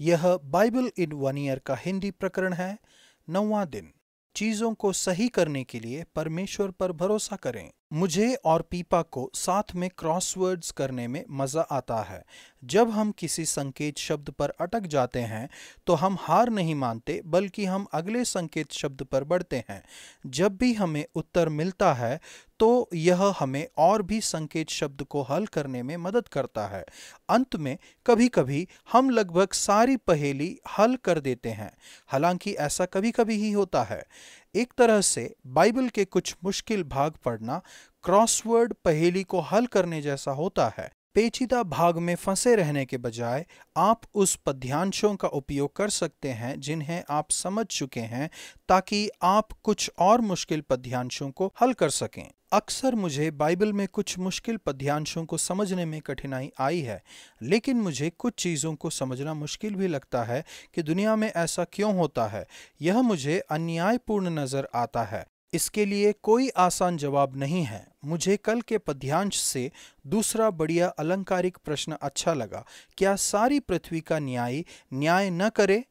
यह Bible in one year का हिंदी प्रकरण है। नौवा दिन, चीज़ों को सही करने के लिए परमेश्वर पर भरोसा करें। मुझे और पीपा को साथ में क्रॉसवर्ड्स करने में मज़ा आता है। जब हम किसी संकेत शब्द पर अटक जाते हैं तो हम हार नहीं मानते, बल्कि हम अगले संकेत शब्द पर बढ़ते हैं। जब भी हमें उत्तर मिलता है तो यह हमें और भी संकेत शब्द को हल करने में मदद करता है। अंत में कभी कभी हम लगभग सारी पहेली हल कर देते हैं। हालाँकि ऐसा कभी कभी ही होता है। एक तरह से बाइबल के कुछ मुश्किल भाग पढ़ना क्रॉसवर्ड पहेली को हल करने जैसा होता है। पेचीदा भाग में फंसे रहने के बजाय आप उस पद्यांशों का उपयोग कर सकते हैं जिन्हें आप समझ चुके हैं ताकि आप कुछ और मुश्किल पद्यांशों को हल कर सकें। अक्सर मुझे बाइबल में कुछ मुश्किल पद्यांशों को समझने में कठिनाई आई है, लेकिन मुझे कुछ चीज़ों को समझना मुश्किल भी लगता है कि दुनिया में ऐसा क्यों होता है। यह मुझे अन्यायपूर्ण नज़र आता है। इसके लिए कोई आसान जवाब नहीं है। मुझे कल के पद्यांश से दूसरा बढ़िया अलंकारिक प्रश्न अच्छा लगा। क्या सारी पृथ्वी का न्याय न्याय न करे?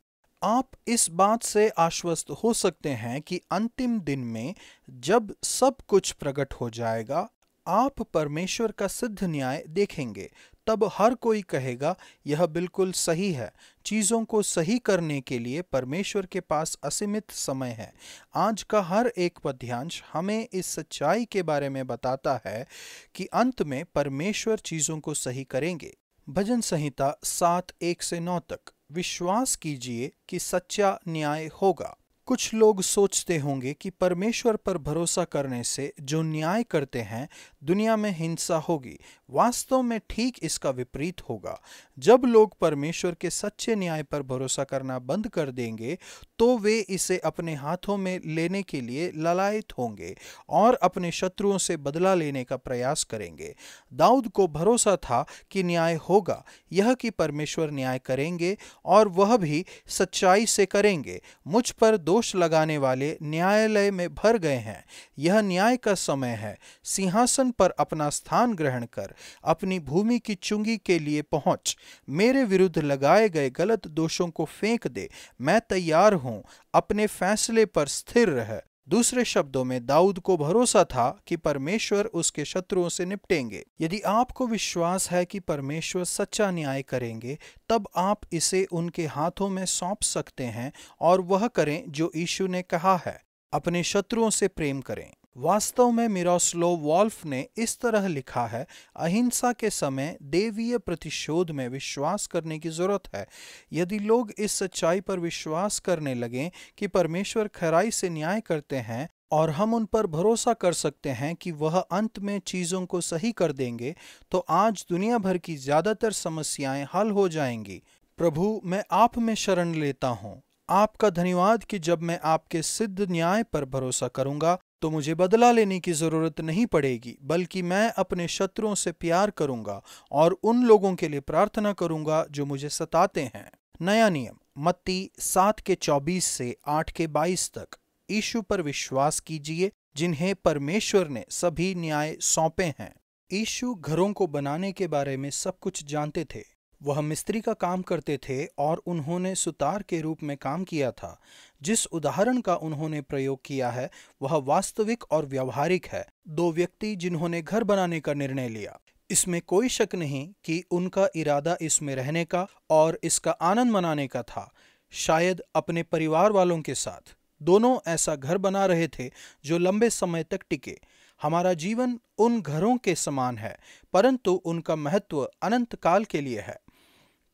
आप इस बात से आश्वस्त हो सकते हैं कि अंतिम दिन में जब सब कुछ प्रकट हो जाएगा आप परमेश्वर का सिद्ध न्याय देखेंगे, तब हर कोई कहेगा, यह बिल्कुल सही है। चीज़ों को सही करने के लिए परमेश्वर के पास असीमित समय है। आज का हर एक पद्यांश हमें इस सच्चाई के बारे में बताता है कि अंत में परमेश्वर चीज़ों को सही करेंगे। भजन संहिता सात, एक से नौ तक। विश्वास कीजिए कि सच्चा न्याय होगा। कुछ लोग सोचते होंगे कि परमेश्वर पर भरोसा करने से जो न्याय करते हैं दुनिया में हिंसा होगी। वास्तव में ठीक इसका विपरीत होगा। जब लोग परमेश्वर के सच्चे न्याय पर भरोसा करना बंद कर देंगे तो वे इसे अपने हाथों में लेने के लिए ललायत होंगे और अपने शत्रुओं से बदला लेने का प्रयास करेंगे। दाऊद को भरोसा था कि न्याय होगा। यह कि परमेश्वर न्याय करेंगे और वह भी सच्चाई से करेंगे। मुझ पर दोष लगाने वाले न्यायालय में भर गए हैं। यह न्याय का समय है। सिंहासन पर अपना स्थान ग्रहण कर, अपनी भूमि की चुंगी के लिए पहुँच। मेरे विरुद्ध लगाए गए गलत दोषों को फेंक दे। मैं तैयार हूँ। अपने फैसले पर स्थिर रह। दूसरे शब्दों में, दाऊद को भरोसा था कि परमेश्वर उसके शत्रुओं से निपटेंगे। यदि आपको विश्वास है कि परमेश्वर सच्चा न्याय करेंगे, तब आप इसे उनके हाथों में सौंप सकते हैं और वह करें जो यीशु ने कहा है। अपने शत्रुओं से प्रेम करें। वास्तव में मिरोस्लो वॉल्फ ने इस तरह लिखा है, अहिंसा के समय देवीय प्रतिशोध में विश्वास करने की ज़रूरत है। यदि लोग इस सच्चाई पर विश्वास करने लगें कि परमेश्वर खराई से न्याय करते हैं और हम उन पर भरोसा कर सकते हैं कि वह अंत में चीज़ों को सही कर देंगे तो आज दुनिया भर की ज़्यादातर समस्याएँ हल हो जाएँगी। प्रभु, मैं आप में शरण लेता हूँ। आपका धन्यवाद कि जब मैं आपके सिद्ध न्याय पर भरोसा करूँगा तो मुझे बदला लेने की ज़रूरत नहीं पड़ेगी, बल्कि मैं अपने शत्रुओं से प्यार करूँगा और उन लोगों के लिए प्रार्थना करूँगा जो मुझे सताते हैं। नया नियम, मत्ती सात के चौबीस से आठ के बाईस तक। ईशु पर विश्वास कीजिए, जिन्हें परमेश्वर ने सभी न्याय सौंपे हैं। ईशु घरों को बनाने के बारे में सब कुछ जानते थे। वह मिस्त्री का काम करते थे और उन्होंने सुतार के रूप में काम किया था। जिस उदाहरण का उन्होंने प्रयोग किया है, वह वास्तविक और व्यवहारिक है। दो व्यक्ति जिन्होंने घर बनाने का निर्णय लिया। इसमें कोई शक नहीं कि उनका इरादा इसमें रहने का और इसका आनंद मनाने का था। शायद अपने परिवार वालों के साथ। दोनों ऐसा घर बना रहे थे जो लंबे समय तक टिके। हमारा जीवन उन घरों के समान है, परंतु उनका महत्व अनंत काल के लिए है।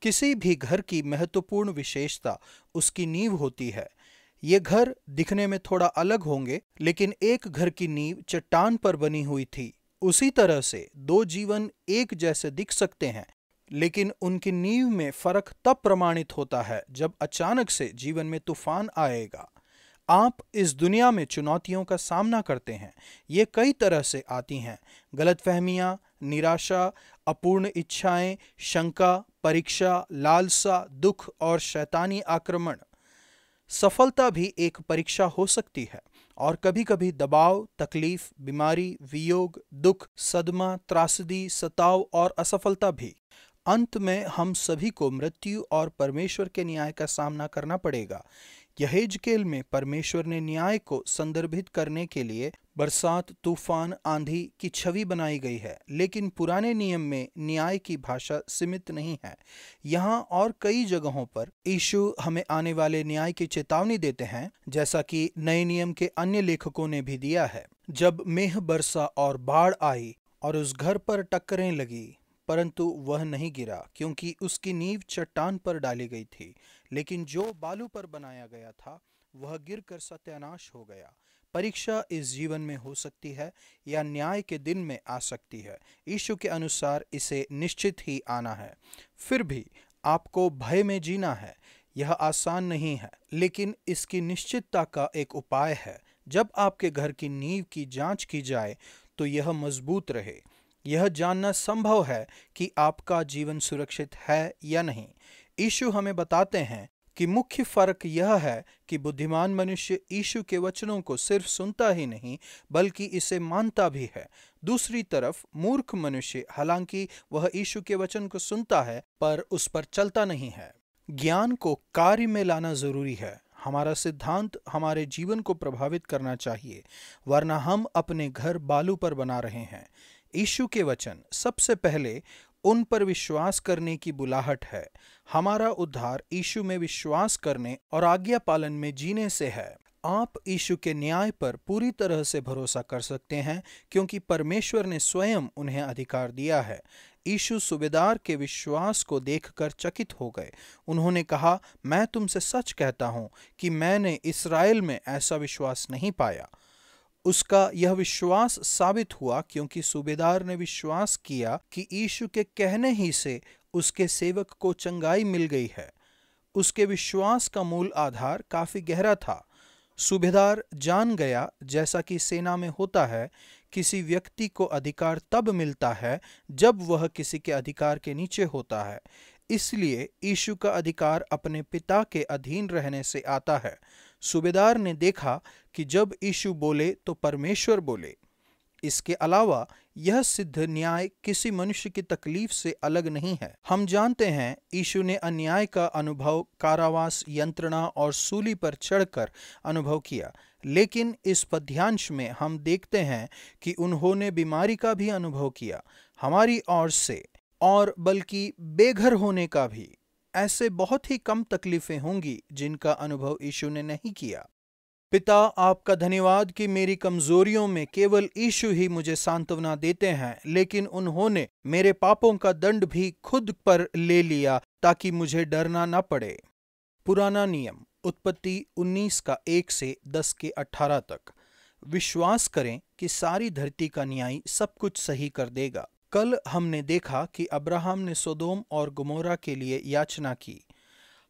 किसी भी घर की महत्वपूर्ण विशेषता उसकी नींव होती है। ये घर दिखने में थोड़ा अलग होंगे, लेकिन एक घर की नींव चट्टान पर बनी हुई थी। उसी तरह से दो जीवन एक जैसे दिख सकते हैं, लेकिन उनकी नींव में फ़र्क तब प्रमाणित होता है जब अचानक से जीवन में तूफ़ान आएगा। आप इस दुनिया में चुनौतियों का सामना करते हैं। ये कई तरह से आती हैं। गलतफहमियाँ, निराशा, अपूर्ण इच्छाएँ, शंका परीक्षा, लालसा, दुख और शैतानी आक्रमण। सफलता भी एक परीक्षा हो सकती है और कभी कभी दबाव, तकलीफ़, बीमारी, वियोग, दुख, सदमा, त्रासदी, सताव और असफलता भी। अंत में हम सभी को मृत्यु और परमेश्वर के न्याय का सामना करना पड़ेगा। यहेजकेल में परमेश्वर ने न्याय को संदर्भित करने के लिए बरसात, तूफ़ान आंधी की छवि बनाई गई है, लेकिन पुराने नियम में न्याय की भाषा सीमित नहीं है। यहाँ और कई जगहों पर यीशु हमें आने वाले न्याय की चेतावनी देते हैं, जैसा कि नए नियम के अन्य लेखकों ने भी दिया है। जब मेह, बरसा और बाढ़ आई और उस घर पर टक्करें लगी, परंतु वह नहीं गिरा, क्योंकि उसकी नींव चट्टान पर डाली गई थी, लेकिन जो बालू पर बनाया गया था, वह गिरकर सत्यानाश हो गया। परीक्षा इस जीवन में हो सकती है या न्याय के दिन में आ सकती है। यीशु के अनुसार इसे निश्चित ही आना है। फिर भी आपको भय में जीना है, यह आसान नहीं है, लेकिन इसकी निश्चितता का एक उपाय है। जब आपके घर की नींव की जाँच की जाए तो यह मज़बूत रहे। यह जानना संभव है कि आपका जीवन सुरक्षित है या नहीं। ईशु हमें बताते हैं कि मुख्य फ़र्क यह है कि बुद्धिमान मनुष्य ईशु के वचनों को सिर्फ़ सुनता ही नहीं, बल्कि इसे मानता भी है। दूसरी तरफ़, मूर्ख मनुष्य, हालाँकि वह ईशु के वचन को सुनता है, पर उस पर चलता नहीं है। ज्ञान को कार्य में लाना ज़रूरी है। हमारा सिद्धांत हमारे जीवन को प्रभावित करना चाहिए, वरना हम अपने घर बालू पर बना रहे हैं। ईशु के वचन सबसे पहले उन पर विश्वास करने की बुलाहट है। हमारा उद्धार ईशु में विश्वास करने और आज्ञा पालन में जीने से है। आप ईशु के न्याय पर पूरी तरह से भरोसा कर सकते हैं, क्योंकि परमेश्वर ने स्वयं उन्हें अधिकार दिया है। ईशु सूबेदार के विश्वास को देखकर चकित हो गए। उन्होंने कहा, मैं तुमसे सच कहता हूँ कि मैंने इसराइल में ऐसा विश्वास नहीं पाया। उसका यह विश्वास साबित हुआ क्योंकि सूबेदार ने विश्वास किया कि यीशु के कहने ही से उसके सेवक को चंगाई मिल गई है। उसके विश्वास का मूल आधार काफ़ी गहरा था। सूबेदार जान गया, जैसा कि सेना में होता है, किसी व्यक्ति को अधिकार तब मिलता है जब वह किसी के अधिकार के नीचे होता है। इसलिए यीशु का अधिकार अपने पिता के अधीन रहने से आता है। सूबेदार ने देखा कि जब यीशु बोले तो परमेश्वर बोले। इसके अलावा यह सिद्ध न्याय किसी मनुष्य की तकलीफ़ से अलग नहीं है। हम जानते हैं यीशु ने अन्याय का अनुभव कारावास, यंत्रणा और सूली पर चढ़कर अनुभव किया। लेकिन इस पद्यांश में हम देखते हैं कि उन्होंने बीमारी का भी अनुभव किया, हमारी ओर से, और बल्कि बेघर होने का भी। ऐसे बहुत ही कम तकलीफें होंगी जिनका अनुभव यीशु ने नहीं किया। पिता, आपका धन्यवाद कि मेरी कमजोरियों में केवल ईशु ही मुझे सांत्वना देते हैं, लेकिन उन्होंने मेरे पापों का दंड भी खुद पर ले लिया ताकि मुझे डरना न पड़े। पुराना नियम, उत्पत्ति 19 का 1 से 10 के 18 तक। विश्वास करें कि सारी धरती का न्याय सब कुछ सही कर देगा। कल हमने देखा कि अब्राहम ने सोदोम और गुमोरा के लिए याचना की।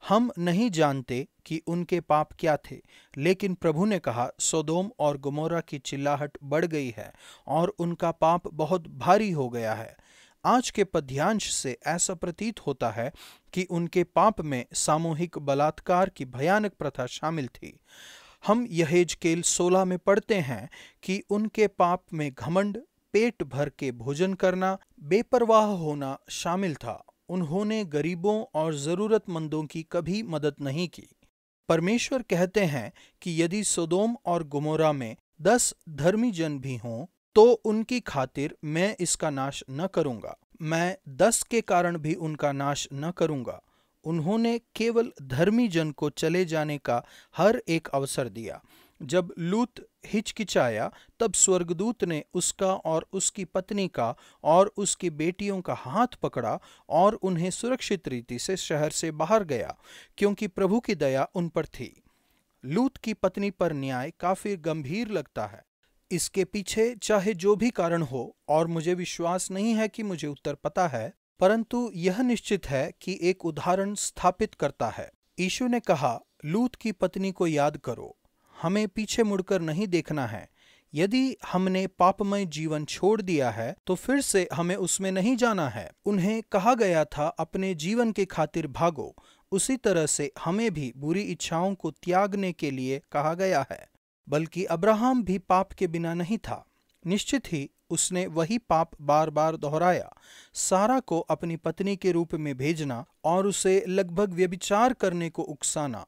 हम नहीं जानते कि उनके पाप क्या थे, लेकिन प्रभु ने कहा, सोदोम और गुमोरा की चिल्लाहट बढ़ गई है और उनका पाप बहुत भारी हो गया है। आज के पद्यांश से ऐसा प्रतीत होता है कि उनके पाप में सामूहिक बलात्कार की भयानक प्रथा शामिल थी। हम यहेजकेल सोलह में पढ़ते हैं कि उनके पाप में घमंड पेट भर के भोजन करना, बेपरवाह होना शामिल था। उन्होंने गरीबों और जरूरतमंदों की कभी मदद नहीं की। परमेश्वर कहते हैं कि यदि सोदोम और गुमोरा में दस धर्मी जन भी हों तो उनकी खातिर मैं इसका नाश न करूँगा। मैं दस के कारण भी उनका नाश न करूँगा। उन्होंने केवल धर्मी जन को चले जाने का हर एक अवसर दिया। जब लूत हिचकिचाया, तब स्वर्गदूत ने उसका और उसकी पत्नी का और उसकी बेटियों का हाथ पकड़ा और उन्हें सुरक्षित रीति से शहर से बाहर गया, क्योंकि प्रभु की दया उन पर थी। लूत की पत्नी पर न्याय काफ़ी गंभीर लगता है। इसके पीछे चाहे जो भी कारण हो, और मुझे विश्वास नहीं है कि मुझे उत्तर पता है, परंतु यह निश्चित है कि एक उदाहरण स्थापित करता है। ईशु ने कहा, लूत की पत्नी को याद करो। हमें पीछे मुड़कर नहीं देखना है। यदि हमने पापमय जीवन छोड़ दिया है तो फिर से हमें उसमें नहीं जाना है। उन्हें कहा गया था, अपने जीवन के खातिर भागो। उसी तरह से हमें भी बुरी इच्छाओं को त्यागने के लिए कहा गया है। बल्कि अब्राहम भी पाप के बिना नहीं था। निश्चित ही उसने वही पाप बार बार दोहराया। सारा को अपनी पत्नी के रूप में भेजना और उसे लगभग व्यभिचार करने को उकसाना।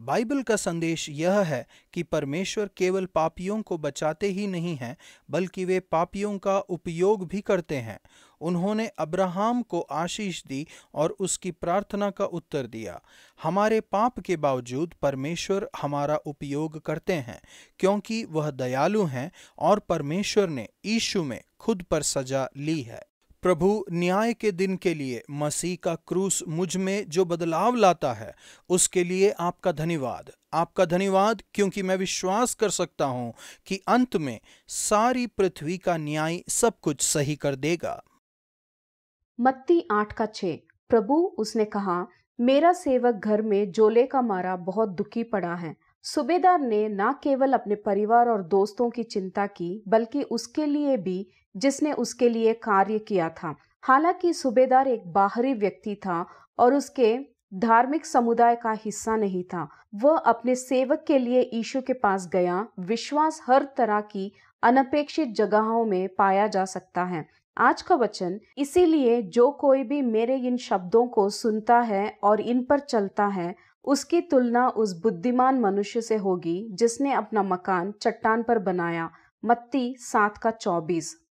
बाइबल का संदेश यह है कि परमेश्वर केवल पापियों को बचाते ही नहीं हैं, बल्कि वे पापियों का उपयोग भी करते हैं। उन्होंने अब्राहम को आशीष दी और उसकी प्रार्थना का उत्तर दिया। हमारे पाप के बावजूद परमेश्वर हमारा उपयोग करते हैं, क्योंकि वह दयालु हैं और परमेश्वर ने ईशु में खुद पर सजा ली है। प्रभु न्याय के दिन के लिए, मसीह का क्रूस मुझमें जो बदलाव लाता है, उसके लिए आपका धन्यवाद। आपका धन्यवाद क्योंकि मैं विश्वास कर सकता हूँ कि अंत में सारी पृथ्वी का न्याय सब कुछ सही कर देगा। मत्ती आठ का छे। प्रभु, उसने कहा, मेरा सेवक घर में जोले का मारा बहुत दुखी पड़ा है। सूबेदार ने न केवल अपने परिवार और दोस्तों की चिंता की, बल्कि उसके लिए भी जिसने उसके लिए कार्य किया था। हालाँकि सूबेदार एक बाहरी व्यक्ति था और उसके धार्मिक समुदाय का हिस्सा नहीं था। वह अपने सेवक के लिए ईशु के पास गया। विश्वास हर तरह की अनपेक्षित जगहों में पाया जा सकता है। आज का वचन इसीलिए जो कोई भी मेरे इन शब्दों को सुनता है और इन पर चलता है, उसकी तुलना उस बुद्धिमान मनुष्य से होगी जिसने अपना मकान चट्टान पर बनाया। मत्ती सात का चौबीस।